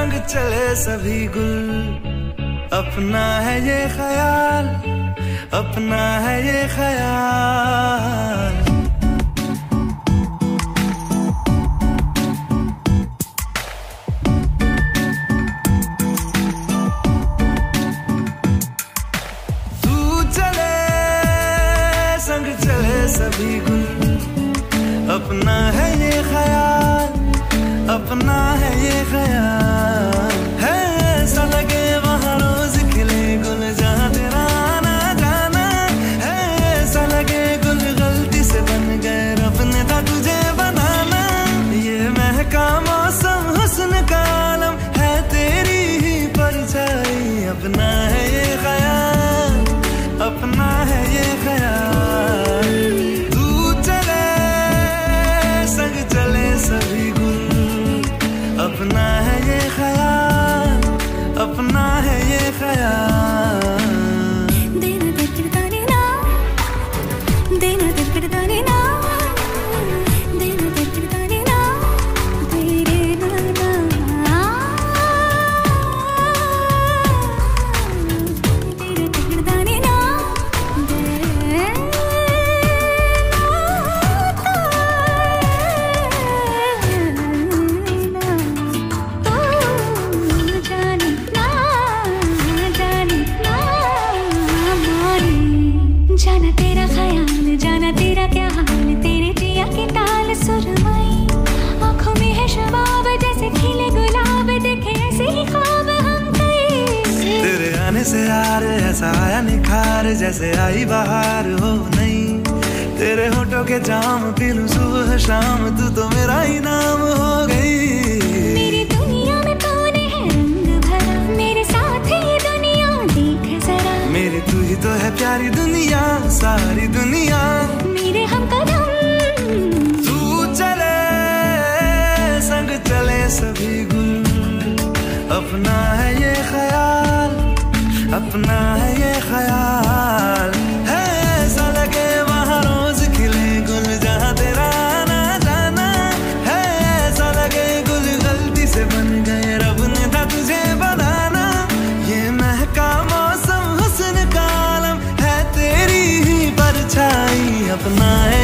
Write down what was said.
संग चले सभी गुल। अपना है ये ख्याल, अपना है ये ख्याल। तू चले, संग चले सभी गुल। अपना है ये ख्याल। अपना है ये ख्याल। है ऐसा लगे वहाँ रोज खिले गुल जहाँ तेरा आना जाना। है ऐसा लगे गुल गलती से बन गए रब ने था तुझे बनाना। ये महका मौसम, हुस्न का आलम, है तेरी ही परछाई। अपना है से यार ऐसा आया निखार जैसे आई बाहर हो नहीं। तेरे होठों के जाम पी लूँ सुबह शाम तू तो मेरा ही नाम हो गई। मेरी दुनिया में तूने है रंग भरा? मेरे साथ ये दुनिया देख जरा। मेरी तू ही तो है प्यारी दुनिया सारी दुनिया। अपना है ये ख्याल। है ऐसा लगे वहाँ रोज खिले गुल जहाँ तेरा आना जाना। है ऐसा लगे गुल गलती से बन गए रब ने था तुझे बनाना। ये महका मौसम, हुसन का आलम, है तेरी ही परछाई। अपना है